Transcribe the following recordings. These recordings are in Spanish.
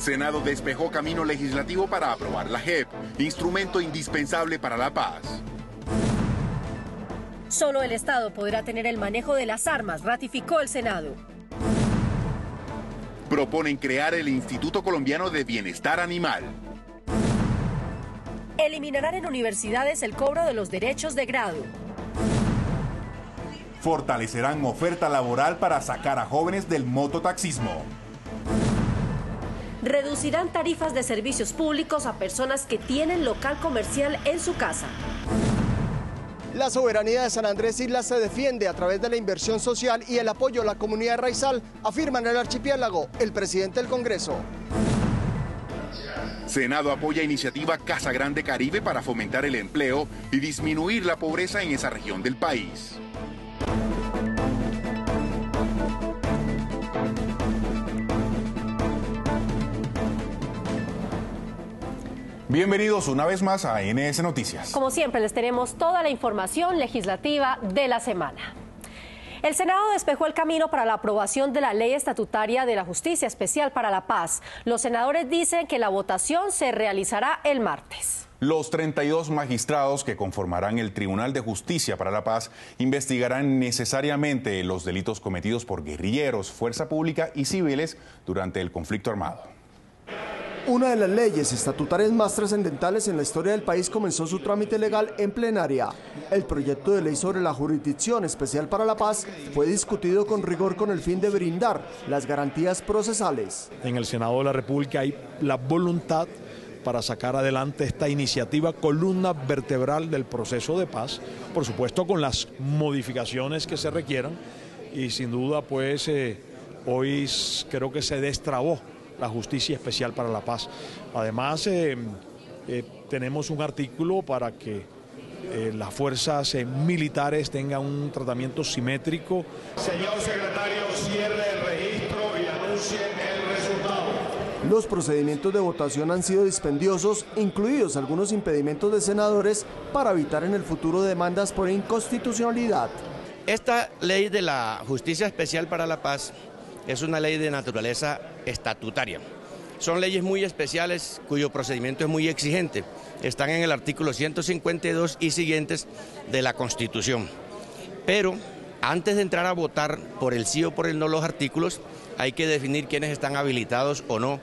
Senado despejó camino legislativo para aprobar la JEP, instrumento indispensable para la paz. Solo el Estado podrá tener el manejo de las armas, ratificó el Senado. Proponen crear el Instituto Colombiano de Bienestar Animal. Eliminarán en universidades el cobro de los derechos de grado. Fortalecerán oferta laboral para sacar a jóvenes del mototaxismo. Reducirán tarifas de servicios públicos a personas que tienen local comercial en su casa. La soberanía de San Andrés Isla se defiende a través de la inversión social y el apoyo a la comunidad de Raizal, afirma en el archipiélago el presidente del Congreso. Senado apoya iniciativa Casa Grande Caribe para fomentar el empleo y disminuir la pobreza en esa región del país. Bienvenidos una vez más a NS Noticias. Como siempre, les tenemos toda la información legislativa de la semana. El Senado despejó el camino para la aprobación de la ley estatutaria de la Justicia Especial para la Paz. Los senadores dicen que la votación se realizará el martes. Los 32 magistrados que conformarán el Tribunal de Justicia para la Paz investigarán necesariamente los delitos cometidos por guerrilleros, fuerza pública y civiles durante el conflicto armado. Una de las leyes estatutarias más trascendentales en la historia del país comenzó su trámite legal en plenaria. El proyecto de ley sobre la Jurisdicción Especial para la Paz fue discutido con rigor con el fin de brindar las garantías procesales. En el Senado de la República hay la voluntad para sacar adelante esta iniciativa columna vertebral del proceso de paz, por supuesto con las modificaciones que se requieran y sin duda pues eh, hoy creo que se destrabó la Justicia Especial para la Paz. Además, eh, eh, tenemos un artículo para que eh, las fuerzas militares tengan un tratamiento simétrico. Señor secretario, cierre el registro y anuncie el resultado. Los procedimientos de votación han sido dispendiosos, incluidos algunos impedimentos de senadores para evitar en el futuro demandas por inconstitucionalidad. Esta ley de la Justicia Especial para la Paz es una ley de naturaleza estatutaria. Son leyes muy especiales cuyo procedimiento es muy exigente. Están en el artículo 152 y siguientes de la Constitución. Pero antes de entrar a votar por el sí o por el no los artículos, hay que definir quiénes están habilitados o no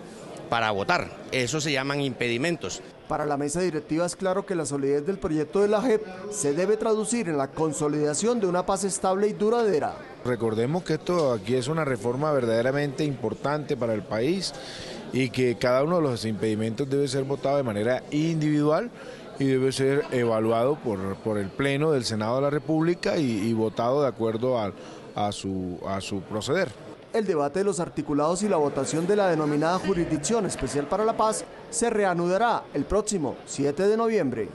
para votar. Eso se llaman impedimentos. Para la mesa directiva es claro que la solidez del proyecto de la JEP se debe traducir en la consolidación de una paz estable y duradera. Recordemos que esto aquí es una reforma verdaderamente importante para el país y que cada uno de los impedimentos debe ser votado de manera individual y debe ser evaluado por, por el Pleno del Senado de la República y, votado de acuerdo a, su, a su proceder. El debate de los articulados y la votación de la denominada Jurisdicción Especial para la Paz se reanudará el próximo 7 de noviembre.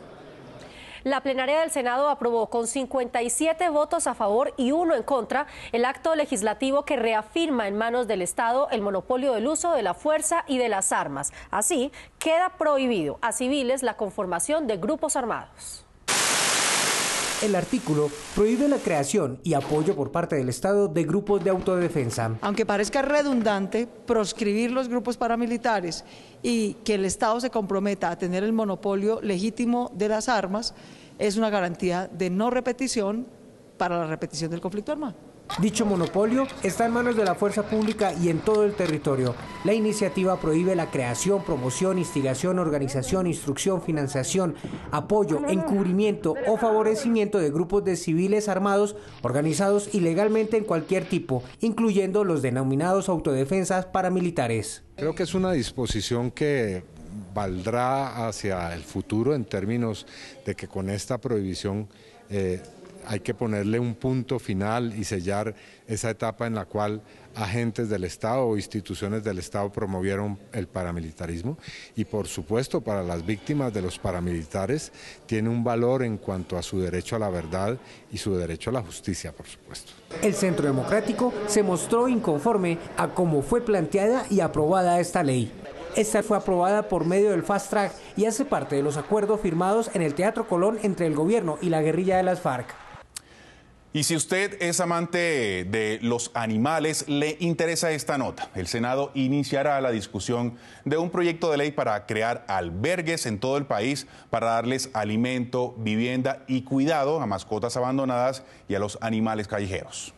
La plenaria del Senado aprobó con 57 votos a favor y uno en contra el acto legislativo que reafirma en manos del Estado el monopolio del uso de la fuerza y de las armas. Así, queda prohibido a civiles la conformación de grupos armados. El artículo prohíbe la creación y apoyo por parte del Estado de grupos de autodefensa. Aunque parezca redundante proscribir los grupos paramilitares y que el Estado se comprometa a tener el monopolio legítimo de las armas, es una garantía de no repetición para la repetición del conflicto armado. Dicho monopolio está en manos de la fuerza pública y en todo el territorio. La iniciativa prohíbe la creación, promoción, instigación, organización, instrucción, financiación, apoyo, encubrimiento o favorecimiento de grupos de civiles armados organizados ilegalmente en cualquier tipo, incluyendo los denominados autodefensas paramilitares. Creo que es una disposición que valdrá hacia el futuro en términos de que con esta prohibición eh, hay que ponerle un punto final y sellar esa etapa en la cual agentes del Estado o instituciones del Estado promovieron el paramilitarismo y por supuesto para las víctimas de los paramilitares tiene un valor en cuanto a su derecho a la verdad y su derecho a la justicia, por supuesto. El Centro Democrático se mostró inconforme a cómo fue planteada y aprobada esta ley. Esta fue aprobada por medio del Fast Track y hace parte de los acuerdos firmados en el Teatro Colón entre el gobierno y la guerrilla de las FARC. Y si usted es amante de los animales, le interesa esta nota. El Senado iniciará la discusión de un proyecto de ley para crear albergues en todo el país para darles alimento, vivienda y cuidado a mascotas abandonadas y a los animales callejeros.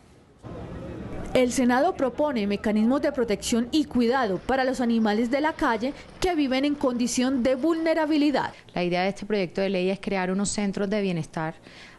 El Senado propone mecanismos de protección y cuidado para los animales de la calle que viven en condición de vulnerabilidad. La idea de este proyecto de ley es crear unos centros de bienestar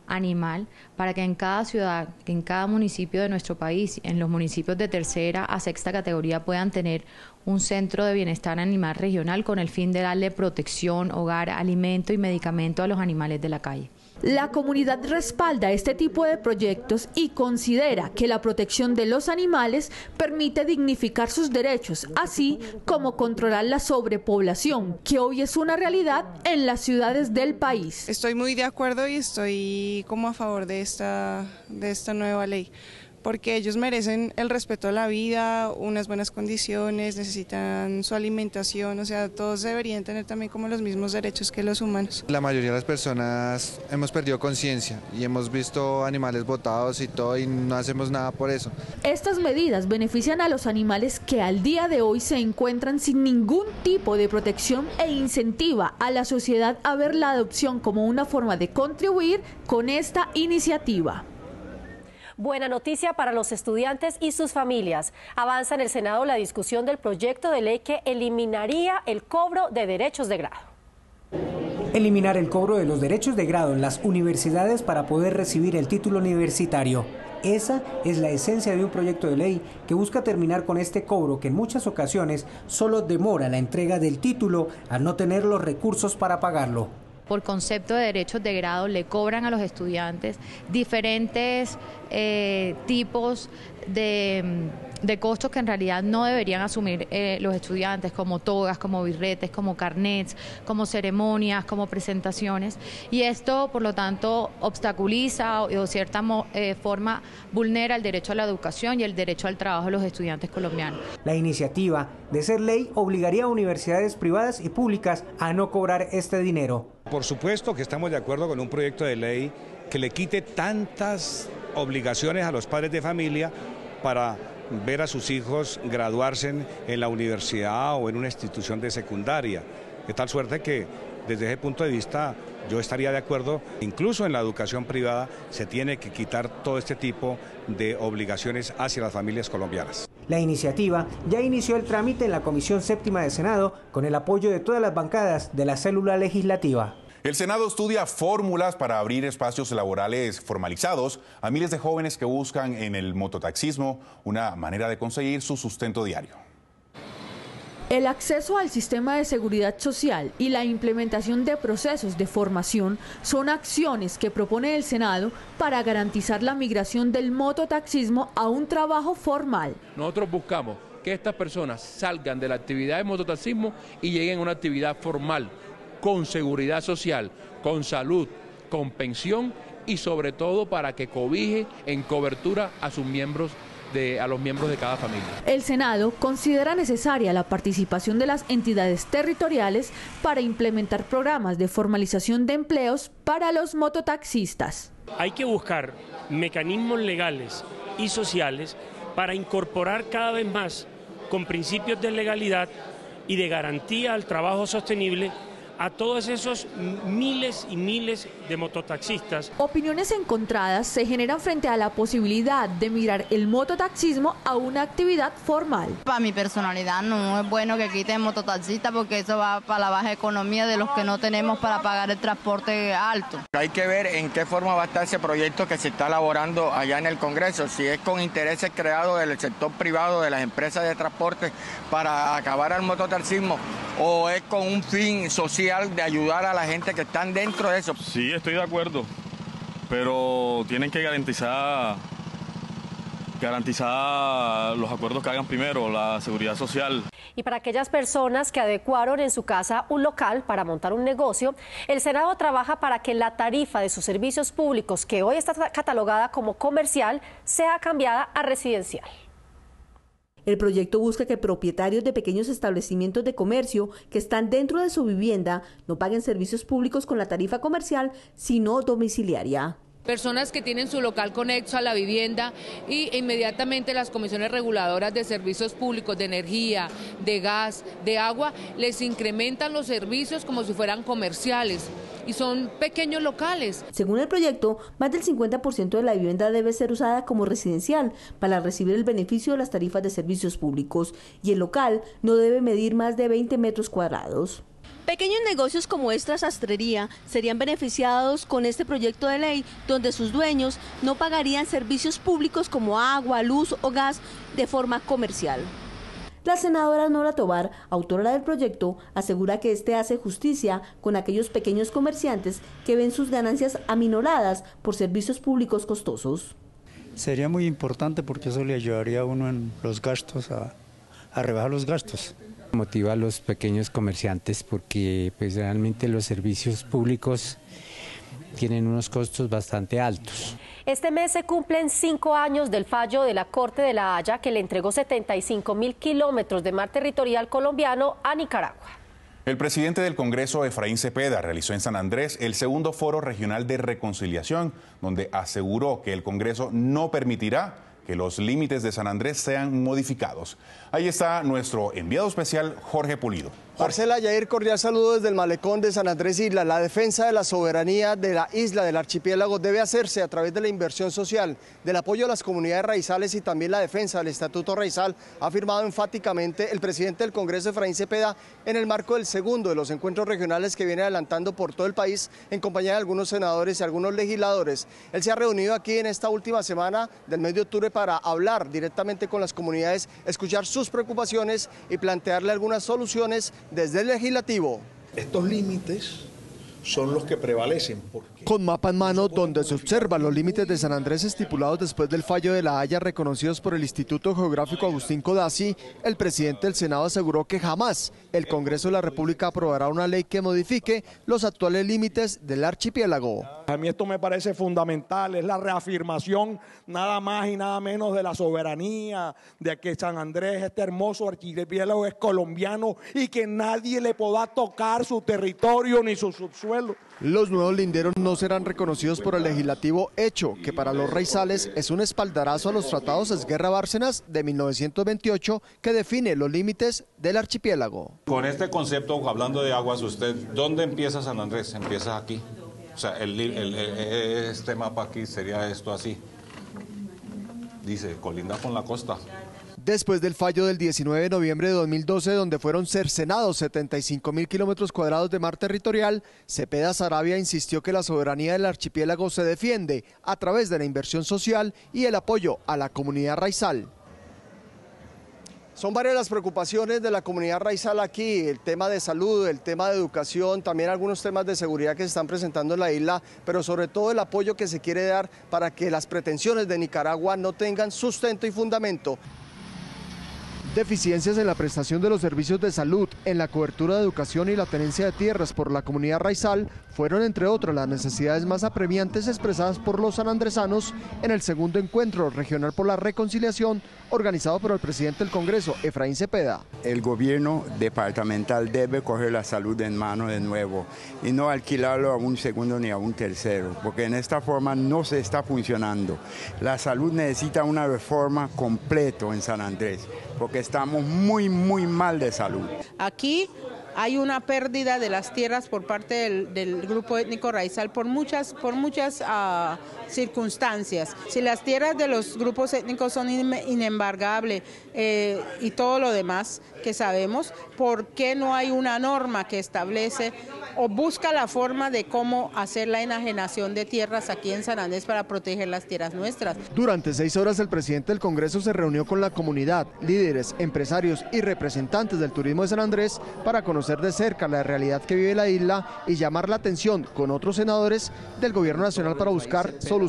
animal para que en cada ciudad, en cada municipio de nuestro país, en los municipios de tercera a sexta categoría puedan tener un centro de bienestar animal regional con el fin de darle protección, hogar, alimento y medicamento a los animales de la calle. La comunidad respalda este tipo de proyectos y considera que la protección de los animales permite dignificar sus derechos, así como controlar la sobrepoblación, que hoy es una realidad en las ciudades del país. Estoy muy de acuerdo y estoy como a favor de esta, de esta nueva ley porque ellos merecen el respeto a la vida, unas buenas condiciones, necesitan su alimentación, o sea, todos deberían tener también como los mismos derechos que los humanos. La mayoría de las personas hemos perdido conciencia y hemos visto animales botados y todo y no hacemos nada por eso. Estas medidas benefician a los animales que al día de hoy se encuentran sin ningún tipo de protección e incentiva a la sociedad a ver la adopción como una forma de contribuir con esta iniciativa. Buena noticia para los estudiantes y sus familias. Avanza en el Senado la discusión del proyecto de ley que eliminaría el cobro de derechos de grado. Eliminar el cobro de los derechos de grado en las universidades para poder recibir el título universitario. Esa es la esencia de un proyecto de ley que busca terminar con este cobro que en muchas ocasiones solo demora la entrega del título al no tener los recursos para pagarlo por concepto de derechos de grado le cobran a los estudiantes diferentes eh, tipos de, costos que en realidad no deberían asumir eh, los estudiantes, como togas, como birretes, como carnets, como ceremonias, como presentaciones. Y esto, por lo tanto, obstaculiza o de cierta eh, forma vulnera el derecho a la educación y el derecho al trabajo de los estudiantes colombianos. La iniciativa, de ser ley, obligaría a universidades privadas y públicas a no cobrar este dinero. Por supuesto que estamos de acuerdo con un proyecto de ley que le quite tantas obligaciones a los padres de familia para ver a sus hijos graduarse en, la universidad o en una institución de secundaria. De tal suerte que desde ese punto de vista yo estaría de acuerdo, incluso en la educación privada se tiene que quitar todo este tipo de obligaciones hacia las familias colombianas. La iniciativa ya inició el trámite en la Comisión Séptima de Senado con el apoyo de todas las bancadas de la célula legislativa. El Senado estudia fórmulas para abrir espacios laborales formalizados a miles de jóvenes que buscan en el mototaxismo una manera de conseguir su sustento diario. El acceso al sistema de seguridad social y la implementación de procesos de formación son acciones que propone el Senado para garantizar la migración del mototaxismo a un trabajo formal. Nosotros buscamos que estas personas salgan de la actividad de mototaxismo y lleguen a una actividad formal con seguridad social, con salud, con pensión y sobre todo para que cobije en cobertura a sus miembros de, a los miembros de cada familia. El Senado considera necesaria la participación de las entidades territoriales para implementar programas de formalización de empleos para los mototaxistas. Hay que buscar mecanismos legales y sociales para incorporar cada vez más con principios de legalidad y de garantía al trabajo sostenible a todos esos miles y miles de mototaxistas. Opiniones encontradas se generan frente a la posibilidad de mirar el mototaxismo a una actividad formal. Para mi personalidad no es bueno que quiten mototaxistas porque eso va para la baja economía de los que no tenemos para pagar el transporte alto. Hay que ver en qué forma va a estar ese proyecto que se está elaborando allá en el Congreso, si es con intereses creados del sector privado, de las empresas de transporte para acabar el mototaxismo o es con un fin social de ayudar a la gente que están dentro de eso. Sí, estoy de acuerdo, pero tienen que garantizar garantizar los acuerdos que hagan primero, la seguridad social. Y para aquellas personas que adecuaron en su casa un local para montar un negocio, el Senado trabaja para que la tarifa de sus servicios públicos, que hoy está catalogada como comercial, sea cambiada a residencial. El proyecto busca que propietarios de pequeños establecimientos de comercio que están dentro de su vivienda no paguen servicios públicos con la tarifa comercial, sino domiciliaria. Personas que tienen su local conexo a la vivienda y inmediatamente las comisiones reguladoras de servicios públicos, de energía, de gas, de agua, les incrementan los servicios como si fueran comerciales y son pequeños locales. Según el proyecto, más del 50% de la vivienda debe ser usada como residencial para recibir el beneficio de las tarifas de servicios públicos y el local no debe medir más de 20 metros cuadrados. Pequeños negocios como esta sastrería serían beneficiados con este proyecto de ley donde sus dueños no pagarían servicios públicos como agua, luz o gas de forma comercial. La senadora Nora Tobar, autora del proyecto, asegura que este hace justicia con aquellos pequeños comerciantes que ven sus ganancias aminoradas por servicios públicos costosos. Sería muy importante porque eso le ayudaría a uno en los gastos, a, a rebajar los gastos motiva a los pequeños comerciantes porque pues realmente los servicios públicos tienen unos costos bastante altos. Este mes se cumplen cinco años del fallo de la Corte de la Haya que le entregó 75 mil kilómetros de mar territorial colombiano a Nicaragua. El presidente del Congreso, Efraín Cepeda, realizó en San Andrés el segundo foro regional de reconciliación, donde aseguró que el Congreso no permitirá que los límites de San Andrés sean modificados. Ahí está nuestro enviado especial, Jorge Pulido. Marcela Yair, cordial saludo desde el malecón de San Andrés Isla. La defensa de la soberanía de la isla del archipiélago debe hacerse a través de la inversión social, del apoyo a las comunidades raizales y también la defensa del Estatuto Raizal, ha afirmado enfáticamente el presidente del Congreso, Efraín Cepeda, en el marco del segundo de los encuentros regionales que viene adelantando por todo el país en compañía de algunos senadores y algunos legisladores. Él se ha reunido aquí en esta última semana del mes de octubre para hablar directamente con las comunidades, escuchar sus preocupaciones y plantearle algunas soluciones desde el legislativo. Estos límites son los que prevalecen. Con mapa en mano donde se observan los límites de San Andrés estipulados después del fallo de la Haya reconocidos por el Instituto Geográfico Agustín Codazzi, el presidente del Senado aseguró que jamás el Congreso de la República aprobará una ley que modifique los actuales límites del archipiélago. A mí esto me parece fundamental, es la reafirmación nada más y nada menos de la soberanía, de que San Andrés, este hermoso archipiélago, es colombiano y que nadie le pueda tocar su territorio ni su subsuelo. Los nuevos linderos no serán reconocidos por el legislativo, hecho que para los raizales es un espaldarazo a los tratados Esguerra Bárcenas de 1928 que define los límites del archipiélago. Con este concepto, hablando de aguas, usted, ¿dónde empieza San Andrés? Empieza aquí. O sea, el, el, este mapa aquí sería esto así. Dice, colinda con la costa. Después del fallo del 19 de noviembre de 2012, donde fueron cercenados 75 mil kilómetros cuadrados de mar territorial, Cepeda Sarabia insistió que la soberanía del archipiélago se defiende a través de la inversión social y el apoyo a la comunidad raizal. Son varias las preocupaciones de la comunidad raizal aquí, el tema de salud, el tema de educación, también algunos temas de seguridad que se están presentando en la isla, pero sobre todo el apoyo que se quiere dar para que las pretensiones de Nicaragua no tengan sustento y fundamento. Deficiencias en la prestación de los servicios de salud, en la cobertura de educación y la tenencia de tierras por la comunidad raizal fueron entre otras las necesidades más apremiantes expresadas por los sanandresanos en el segundo encuentro regional por la reconciliación organizado por el presidente del Congreso, Efraín Cepeda. El gobierno departamental debe coger la salud en mano de nuevo y no alquilarlo a un segundo ni a un tercero, porque en esta forma no se está funcionando. La salud necesita una reforma completo en San Andrés, porque estamos muy, muy mal de salud. Aquí hay una pérdida de las tierras por parte del, grupo étnico raizal por muchas, por muchas uh, circunstancias. Si las tierras de los grupos étnicos son inembargables eh, y todo lo demás que sabemos, ¿por qué no hay una norma que establece o busca la forma de cómo hacer la enajenación de tierras aquí en San Andrés para proteger las tierras nuestras? Durante seis horas el presidente del Congreso se reunió con la comunidad, líderes, empresarios y representantes del turismo de San Andrés para conocer de cerca la realidad que vive la isla y llamar la atención con otros senadores del gobierno nacional para buscar soluciones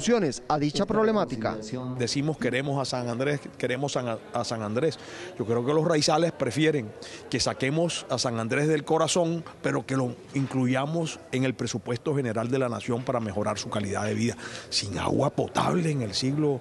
a dicha problemática. Decimos queremos a San Andrés, queremos a San Andrés. Yo creo que los raizales prefieren que saquemos a San Andrés del corazón, pero que lo incluyamos incluyamos en el presupuesto general de la nación para mejorar su calidad de vida, sin agua potable en el siglo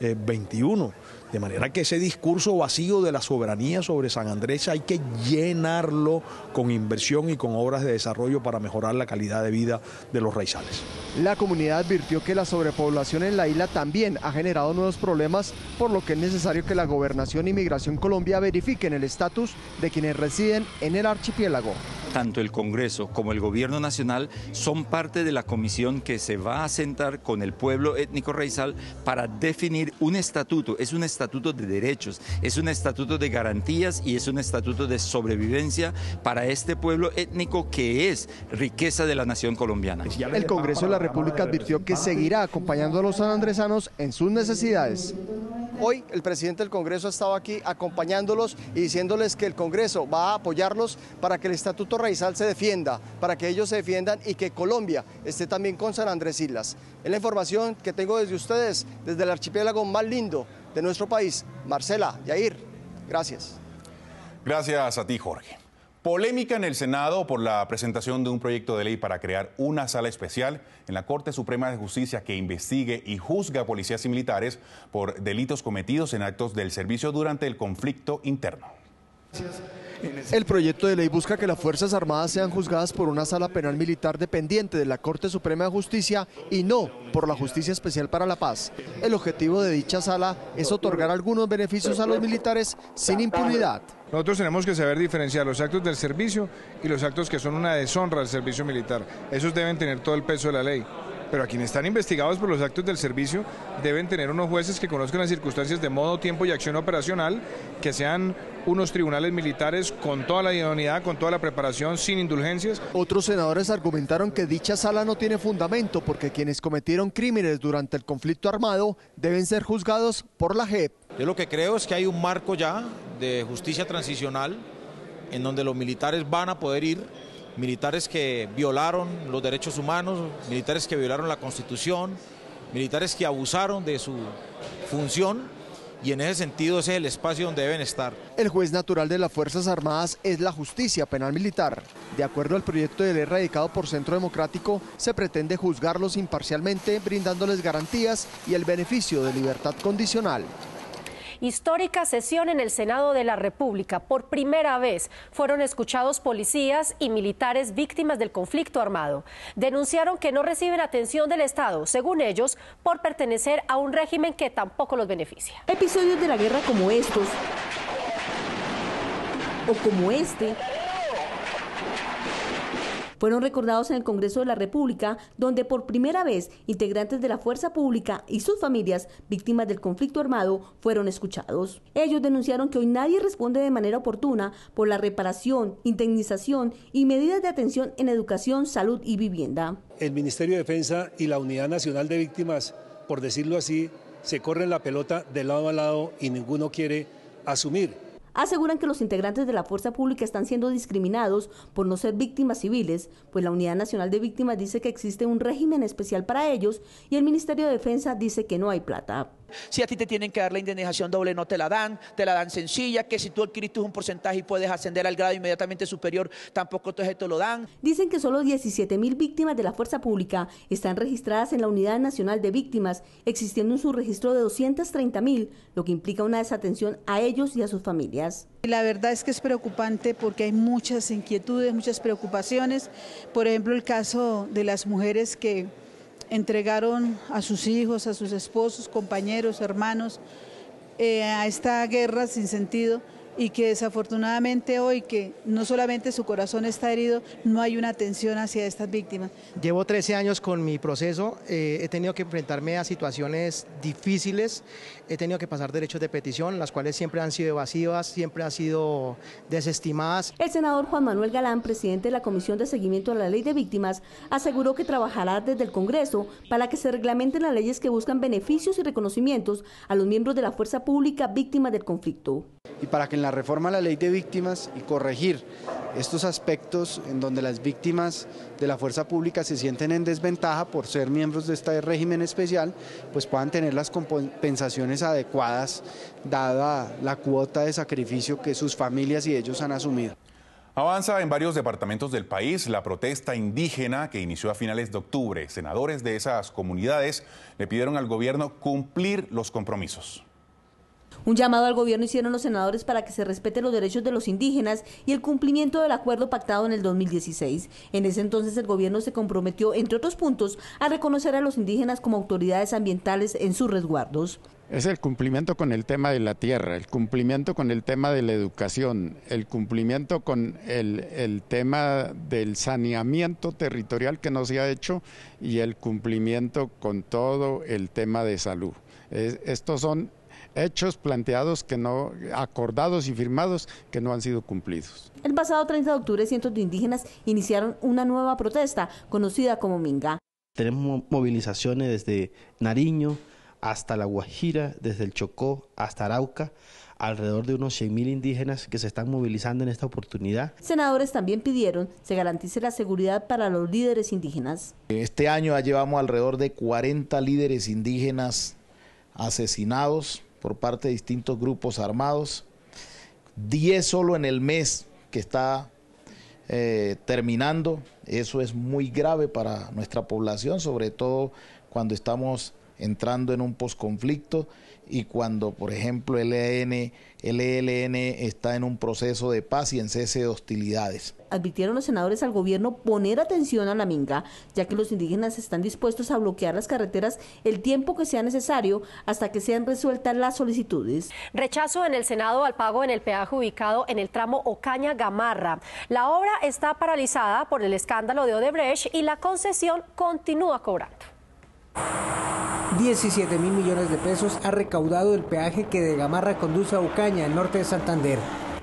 XXI. Eh, de manera que ese discurso vacío de la soberanía sobre San Andrés hay que llenarlo con inversión y con obras de desarrollo para mejorar la calidad de vida de los raizales. La comunidad advirtió que la sobrepoblación en la isla también ha generado nuevos problemas, por lo que es necesario que la Gobernación y Migración Colombia verifiquen el estatus de quienes residen en el archipiélago tanto el Congreso como el Gobierno Nacional son parte de la comisión que se va a sentar con el pueblo étnico raizal para definir un estatuto. Es un estatuto de derechos, es un estatuto de garantías y es un estatuto de sobrevivencia para este pueblo étnico que es riqueza de la nación colombiana. El Congreso de la República advirtió que seguirá acompañando a los sanandresanos en sus necesidades. Hoy el presidente del Congreso ha estado aquí acompañándolos y diciéndoles que el Congreso va a apoyarlos para que el Estatuto Raizal se defienda, para que ellos se defiendan y que Colombia esté también con San Andrés Islas. Es la información que tengo desde ustedes, desde el archipiélago más lindo de nuestro país. Marcela, Yair, gracias. Gracias a ti, Jorge. Polémica en el Senado por la presentación de un proyecto de ley para crear una sala especial en la Corte Suprema de Justicia que investigue y juzga a policías y militares por delitos cometidos en actos del servicio durante el conflicto interno. El proyecto de ley busca que las Fuerzas Armadas sean juzgadas por una sala penal militar dependiente de la Corte Suprema de Justicia y no por la Justicia Especial para la Paz. El objetivo de dicha sala es otorgar algunos beneficios a los militares sin impunidad. Nosotros tenemos que saber diferenciar los actos del servicio y los actos que son una deshonra al servicio militar. Esos deben tener todo el peso de la ley pero a quienes están investigados por los actos del servicio deben tener unos jueces que conozcan las circunstancias de modo, tiempo y acción operacional, que sean unos tribunales militares con toda la idoneidad, con toda la preparación, sin indulgencias. Otros senadores argumentaron que dicha sala no tiene fundamento porque quienes cometieron crímenes durante el conflicto armado deben ser juzgados por la JEP. Yo lo que creo es que hay un marco ya de justicia transicional en donde los militares van a poder ir militares que violaron los derechos humanos, militares que violaron la constitución, militares que abusaron de su función y en ese sentido ese es el espacio donde deben estar. El juez natural de las Fuerzas Armadas es la justicia penal militar. De acuerdo al proyecto de ley radicado por Centro Democrático, se pretende juzgarlos imparcialmente, brindándoles garantías y el beneficio de libertad condicional histórica sesión en el Senado de la República. Por primera vez fueron escuchados policías y militares víctimas del conflicto armado. Denunciaron que no reciben atención del Estado, según ellos, por pertenecer a un régimen que tampoco los beneficia. Episodios de la guerra como estos o como este fueron recordados en el Congreso de la República, donde por primera vez integrantes de la fuerza pública y sus familias víctimas del conflicto armado fueron escuchados. Ellos denunciaron que hoy nadie responde de manera oportuna por la reparación, indemnización y medidas de atención en educación, salud y vivienda. El Ministerio de Defensa y la Unidad Nacional de Víctimas, por decirlo así, se corren la pelota de lado a lado y ninguno quiere asumir aseguran que los integrantes de la fuerza pública están siendo discriminados por no ser víctimas civiles, pues la Unidad Nacional de Víctimas dice que existe un régimen especial para ellos y el Ministerio de Defensa dice que no hay plata. Si a ti te tienen que dar la indemnización doble, no te la dan, te la dan sencilla, que si tú adquiriste un porcentaje y puedes ascender al grado inmediatamente superior, tampoco te lo dan. Dicen que solo 17 mil víctimas de la fuerza pública están registradas en la Unidad Nacional de Víctimas, existiendo un subregistro de 230 mil, lo que implica una desatención a ellos y a sus familias. La verdad es que es preocupante porque hay muchas inquietudes, muchas preocupaciones. Por ejemplo, el caso de las mujeres que entregaron a sus hijos, a sus esposos, compañeros, hermanos, eh, a esta guerra sin sentido y que desafortunadamente hoy que no solamente su corazón está herido, no hay una atención hacia estas víctimas. Llevo 13 años con mi proceso, eh, he tenido que enfrentarme a situaciones difíciles, he tenido que pasar derechos de petición, las cuales siempre han sido evasivas, siempre han sido desestimadas. El senador Juan Manuel Galán, presidente de la Comisión de Seguimiento a la Ley de Víctimas, aseguró que trabajará desde el Congreso para que se reglamenten las leyes que buscan beneficios y reconocimientos a los miembros de la fuerza pública víctimas del conflicto. Y para que en la reforma a la ley de víctimas y corregir estos aspectos en donde las víctimas de la fuerza pública se sienten en desventaja por ser miembros de este régimen especial, pues puedan tener las compensaciones adecuadas dada la cuota de sacrificio que sus familias y ellos han asumido. Avanza en varios departamentos del país la protesta indígena que inició a finales de octubre. Senadores de esas comunidades le pidieron al gobierno cumplir los compromisos. Un llamado al gobierno hicieron los senadores para que se respeten los derechos de los indígenas y el cumplimiento del acuerdo pactado en el 2016. En ese entonces el gobierno se comprometió, entre otros puntos, a reconocer a los indígenas como autoridades ambientales en sus resguardos. Es el cumplimiento con el tema de la tierra, el cumplimiento con el tema de la educación, el cumplimiento con el, tema del saneamiento territorial que no se ha hecho y el cumplimiento con todo el tema de salud. estos son hechos planteados que no, acordados y firmados que no han sido cumplidos. El pasado 30 de octubre cientos de indígenas iniciaron una nueva protesta conocida como Minga. Tenemos movilizaciones desde Nariño, hasta La Guajira, desde el Chocó hasta Arauca, alrededor de unos 100.000 indígenas que se están movilizando en esta oportunidad. Senadores también pidieron se garantice la seguridad para los líderes indígenas. Este año ya llevamos alrededor de 40 líderes indígenas asesinados por parte de distintos grupos armados, 10 solo en el mes que está eh, terminando. Eso es muy grave para nuestra población, sobre todo cuando estamos entrando en un posconflicto y cuando, por ejemplo, el ELN, el ELN está en un proceso de paz y en cese de hostilidades. Advirtieron los senadores al gobierno poner atención a la minga, ya que los indígenas están dispuestos a bloquear las carreteras el tiempo que sea necesario hasta que sean resueltas las solicitudes. Rechazo en el Senado al pago en el peaje ubicado en el tramo Ocaña-Gamarra. La obra está paralizada por el escándalo de Odebrecht y la concesión continúa cobrando. 17 mil millones de pesos ha recaudado el peaje que de Gamarra conduce a Ucaña, al norte de Santander.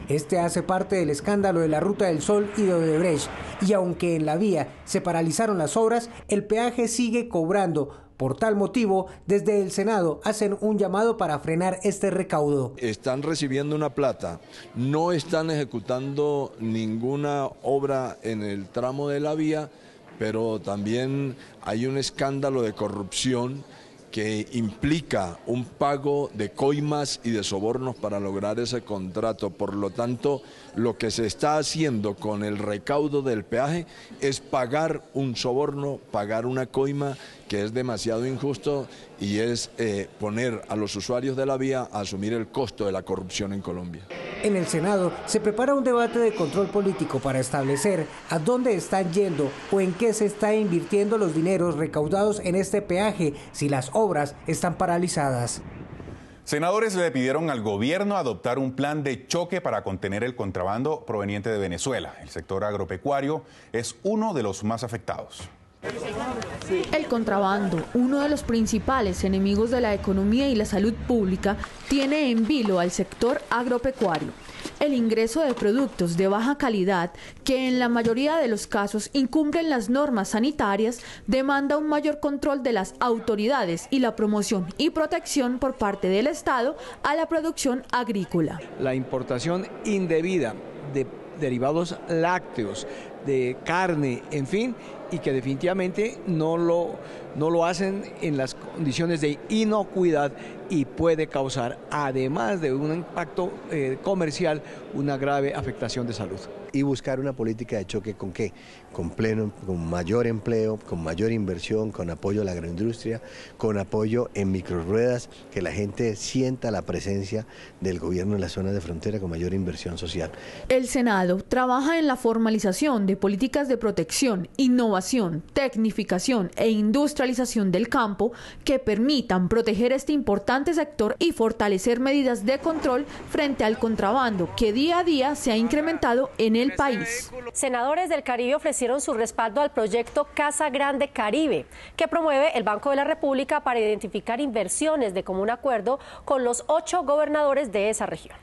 Este hace parte del escándalo de la Ruta del Sol y de Odebrecht. Y aunque en la vía se paralizaron las obras, el peaje sigue cobrando. Por tal motivo, desde el Senado hacen un llamado para frenar este recaudo. Están recibiendo una plata, no están ejecutando ninguna obra en el tramo de la vía, pero también hay un escándalo de corrupción que implica un pago de coimas y de sobornos para lograr ese contrato. Por lo tanto, lo que se está haciendo con el recaudo del peaje es pagar un soborno, pagar una coima que es demasiado injusto y es eh, poner a los usuarios de la vía a asumir el costo de la corrupción en Colombia. En el Senado se prepara un debate de control político para establecer a dónde están yendo o en qué se está invirtiendo los dineros recaudados en este peaje si las obras están paralizadas. Senadores le pidieron al gobierno adoptar un plan de choque para contener el contrabando proveniente de Venezuela. El sector agropecuario es uno de los más afectados. El contrabando, uno de los principales enemigos de la economía y la salud pública, tiene en vilo al sector agropecuario. El ingreso de productos de baja calidad, que en la mayoría de los casos incumplen las normas sanitarias, demanda un mayor control de las autoridades y la promoción y protección por parte del Estado a la producción agrícola. La importación indebida de derivados lácteos, de carne, en fin, y que definitivamente no lo, no lo hacen en las condiciones de inocuidad y puede causar, además de un impacto eh, comercial, una grave afectación de salud. Y buscar una política de choque con qué? Con pleno, con mayor empleo, con mayor inversión, con apoyo a la agroindustria, con apoyo en microruedas, que la gente sienta la presencia del gobierno en la zona de frontera con mayor inversión social. El Senado trabaja en la formalización de políticas de protección, innovación, tecnificación e del campo que permitan proteger este importante sector y fortalecer medidas de control frente al contrabando que día a día se ha incrementado en el país. Senadores del Caribe ofrecieron su respaldo al proyecto Casa Grande Caribe, que promueve el Banco de la República para identificar inversiones de común acuerdo con los ocho gobernadores de esa región.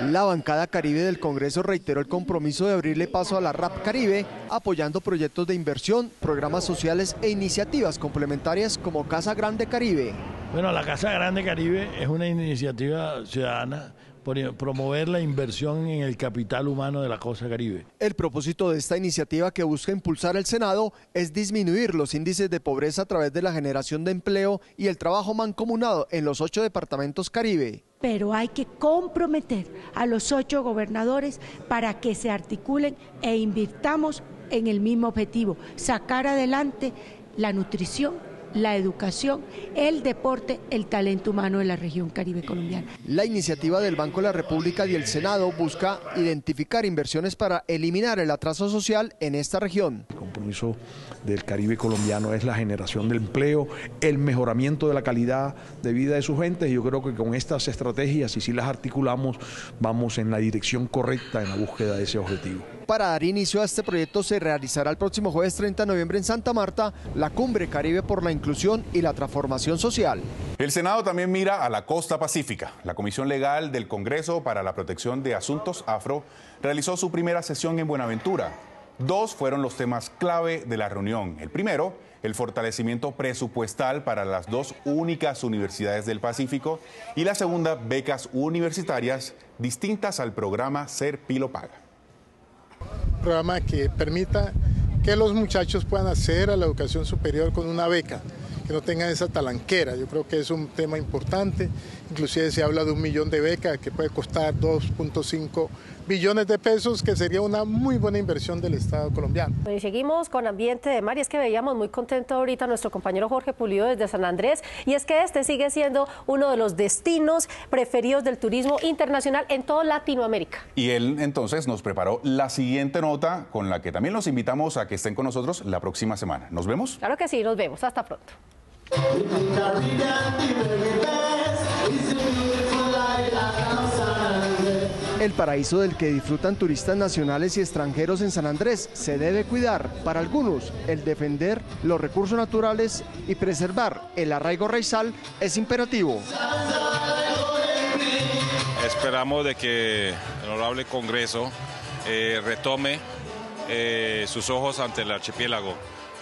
La bancada Caribe del Congreso reiteró el compromiso de abrirle paso a la RAP Caribe, apoyando proyectos de inversión, programas sociales e iniciativas complementarias como Casa Grande Caribe. Bueno, la Casa Grande Caribe es una iniciativa ciudadana por promover la inversión en el capital humano de la Costa Caribe. El propósito de esta iniciativa que busca impulsar el Senado es disminuir los índices de pobreza a través de la generación de empleo y el trabajo mancomunado en los ocho departamentos Caribe. Pero hay que comprometer a los ocho gobernadores para que se articulen e invirtamos en el mismo objetivo, sacar adelante la nutrición la educación, el deporte, el talento humano de la región caribe colombiana. La iniciativa del Banco de la República y el Senado busca identificar inversiones para eliminar el atraso social en esta región. El compromiso del Caribe colombiano es la generación de empleo, el mejoramiento de la calidad de vida de sus gentes y yo creo que con estas estrategias y si las articulamos vamos en la dirección correcta en la búsqueda de ese objetivo. Para dar inicio a este proyecto se realizará el próximo jueves 30 de noviembre en Santa Marta la Cumbre Caribe por la Inclusión y la Transformación Social. El Senado también mira a la costa pacífica. La Comisión Legal del Congreso para la Protección de Asuntos Afro realizó su primera sesión en Buenaventura. Dos fueron los temas clave de la reunión. El primero, el fortalecimiento presupuestal para las dos únicas universidades del Pacífico y la segunda, becas universitarias distintas al programa Ser Pilo Paga programa que permita que los muchachos puedan acceder a la educación superior con una beca, que no tengan esa talanquera. Yo creo que es un tema importante. Inclusive se habla de un millón de becas que puede costar 2.5 billones de pesos, que sería una muy buena inversión del Estado colombiano. Y seguimos con ambiente de mar y es que veíamos muy contento ahorita a nuestro compañero Jorge Pulido desde San Andrés y es que este sigue siendo uno de los destinos preferidos del turismo internacional en toda Latinoamérica. Y él entonces nos preparó la siguiente nota con la que también los invitamos a que estén con nosotros la próxima semana. ¿Nos vemos? Claro que sí, nos vemos. Hasta pronto. El paraíso del que disfrutan turistas nacionales y extranjeros en San Andrés se debe cuidar. Para algunos, el defender los recursos naturales y preservar el arraigo raizal es imperativo. Esperamos de que el honorable Congreso eh, retome eh, sus ojos ante el archipiélago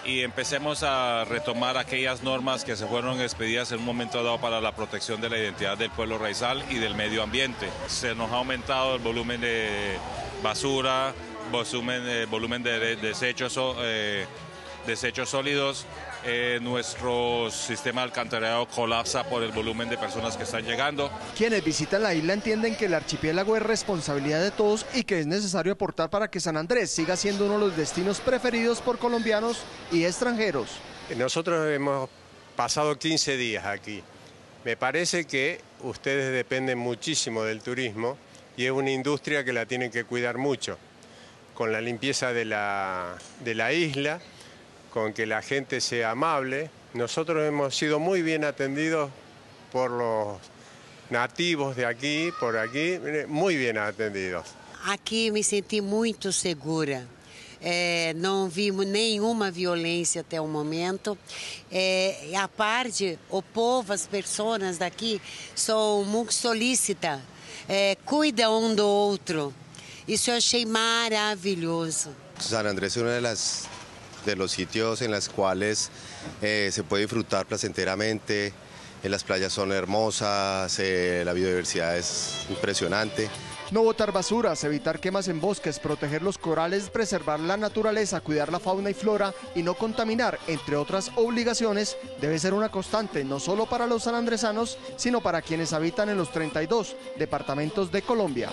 y empecemos a retomar aquellas normas que se fueron expedidas en un momento dado para la protección de la identidad del pueblo raizal y del medio ambiente. Se nos ha aumentado el volumen de basura, volumen, eh, volumen de desechos, eh, desechos sólidos eh, nuestro sistema de alcantarillado colapsa por el volumen de personas que están llegando. Quienes visitan la isla entienden que el archipiélago es responsabilidad de todos y que es necesario aportar para que San Andrés siga siendo uno de los destinos preferidos por colombianos y extranjeros. Nosotros hemos pasado 15 días aquí. Me parece que ustedes dependen muchísimo del turismo y es una industria que la tienen que cuidar mucho, con la limpieza de la, de la isla con que la gente sea amable. Nosotros hemos sido muy bien atendidos por los nativos de aquí, por aquí, muy bien atendidos. Aqui me senti muito segura. É, não vimos nenhuma violência até o momento. É, a parte, o povo, as pessoas daqui são muito solícitas, é, cuidam um do outro. Isso eu achei maravilhoso. San Andrés é uma das de los sitios en los cuales eh, se puede disfrutar placenteramente. En las playas son hermosas, eh, la biodiversidad es impresionante. No botar basuras, evitar quemas en bosques, proteger los corales, preservar la naturaleza, cuidar la fauna y flora y no contaminar, entre otras obligaciones, debe ser una constante no solo para los sanandresanos, sino para quienes habitan en los 32 departamentos de Colombia.